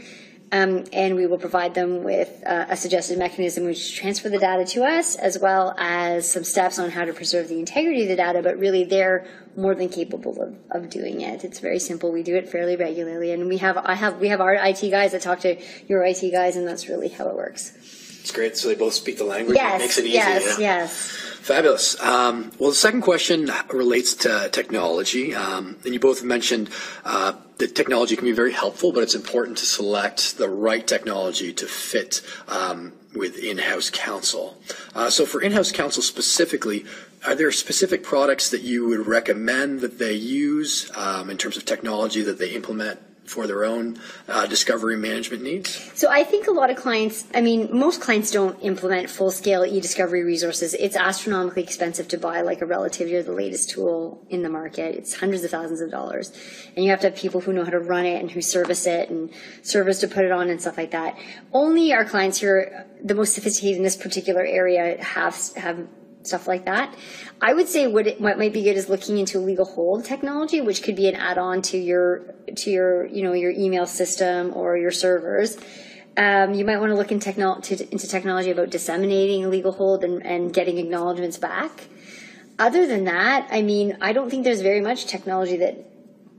Um, and we will provide them with uh, a suggested mechanism which transfer the data to us, as well as some steps on how to preserve the integrity of the data. But really, they're more than capable of, of doing it. It's very simple. We do it fairly regularly, and we have I have we have our IT guys that talk to your IT guys, and that's really how it works. It's great. So they both speak the language. Yes, it makes it easy. yes, yeah. yes. Fabulous. Um, well, the second question relates to technology, um, and you both mentioned uh, that technology can be very helpful, but it's important to select the right technology to fit um, with in-house counsel. Uh, so, for in-house counsel specifically, are there specific products that you would recommend that they use um, in terms of technology that they implement for their own uh, discovery management needs? So I think a lot of clients, I mean, most clients don't implement full scale e discovery resources. It's astronomically expensive to buy like a Relativity or the latest tool in the market. It's hundreds of thousands of dollars. And you have to have people who know how to run it and who service it and servers to put it on and stuff like that. Only our clients who are the most sophisticated in this particular area have, have stuff like that. I would say what it, what might be good is looking into legal hold technology, which could be an add-on to your to your you know your email system or your servers. Um, you might want to look in techno- to, into technology about disseminating legal hold and, and getting acknowledgments back. Other than that, I mean, I don't think there's very much technology that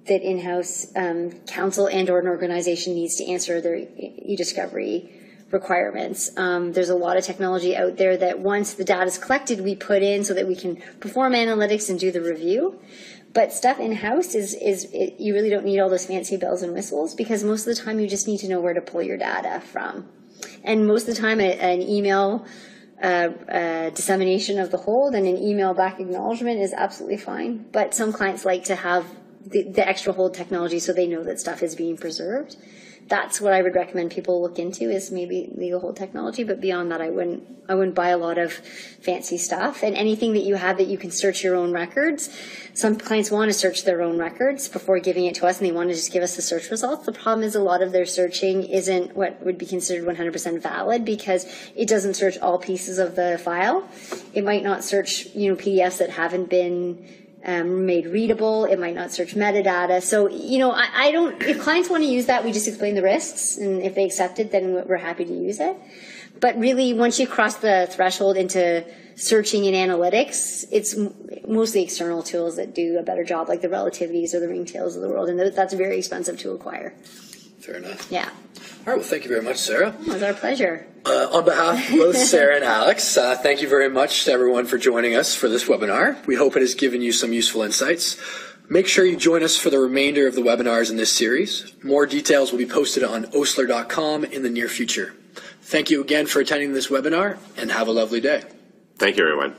that in-house um, counsel and or an organization needs to answer their e-discovery requirements. Um, there's a lot of technology out there that once the data is collected, we put in so that we can perform analytics and do the review. But stuff in house is is it, you really don't need all those fancy bells and whistles because most of the time you just need to know where to pull your data from, and most of the time a, an email. Uh, uh, dissemination of the hold and an email back acknowledgement is absolutely fine. But some clients like to have the, the extra hold technology so they know that stuff is being preserved that's what I would recommend people look into is maybe legal hold technology. But beyond that, I wouldn't I wouldn't buy a lot of fancy stuff. And anything that you have that you can search your own records. Some clients want to search their own records before giving it to us, and they want to just give us the search results. The problem is a lot of their searching isn't what would be considered 100% valid because it doesn't search all pieces of the file. It might not search you know PDFs that haven't been um, made readable. It might not search metadata. So, you know, I, I, don't, if clients want to use that, we just explain the risks. And if they accept it, then we're happy to use it. But really, once you cross the threshold into searching and analytics, it's mostly external tools that do a better job, like the Relativities or the Ringtails of the world. And that's very expensive to acquire. Fair enough. Yeah. All right. Well, thank you very much, Sarah. It was our pleasure. Uh, on behalf of both Sarah and Alex, uh, thank you very much to everyone for joining us for this webinar. We hope it has given you some useful insights. Make sure you join us for the remainder of the webinars in this series. More details will be posted on osler.com in the near future. Thank you again for attending this webinar and have a lovely day. Thank you, everyone.